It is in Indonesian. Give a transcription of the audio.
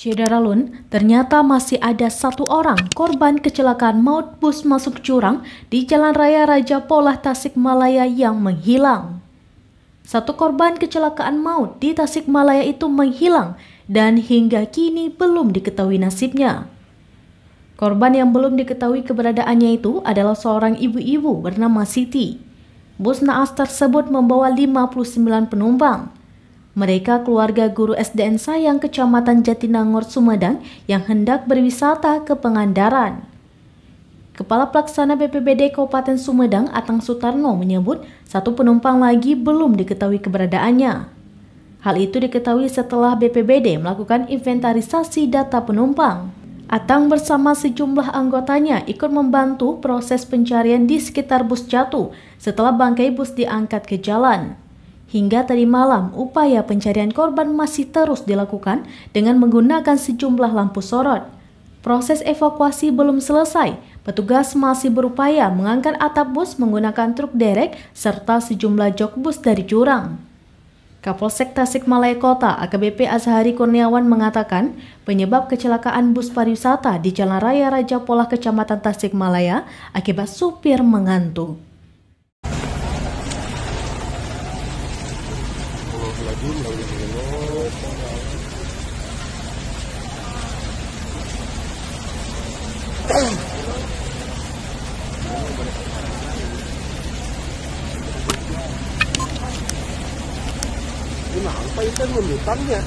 Syedaralun, ternyata masih ada satu orang korban kecelakaan maut bus masuk jurang di Jalan Raya Raja Polah Tasikmalaya yang menghilang. Satu korban kecelakaan maut di Tasikmalaya itu menghilang dan hingga kini belum diketahui nasibnya. Korban yang belum diketahui keberadaannya itu adalah seorang ibu-ibu bernama Siti. Bus naas tersebut membawa 59 penumpang. Mereka keluarga guru SDN Sayang Kecamatan Jatinangor Sumedang yang hendak berwisata ke Pengandaran. Kepala Pelaksana BPBD Kabupaten Sumedang Atang Sutarno menyebut satu penumpang lagi belum diketahui keberadaannya. Hal itu diketahui setelah BPBD melakukan inventarisasi data penumpang. Atang bersama sejumlah anggotanya ikut membantu proses pencarian di sekitar bus jatuh setelah bangkai bus diangkat ke jalan. Hingga tadi malam, upaya pencarian korban masih terus dilakukan dengan menggunakan sejumlah lampu sorot. Proses evakuasi belum selesai, petugas masih berupaya mengangkat atap bus menggunakan truk derek serta sejumlah jok bus dari jurang. Kapolsek Tasikmalaya Kota AKBP Azhari Kurniawan mengatakan penyebab kecelakaan bus pariwisata di Jalan Raya Raja Polah Kecamatan Tasikmalaya akibat supir mengantuk. là dưới lượng thì nó cái nào bay tới 10 tắm nha.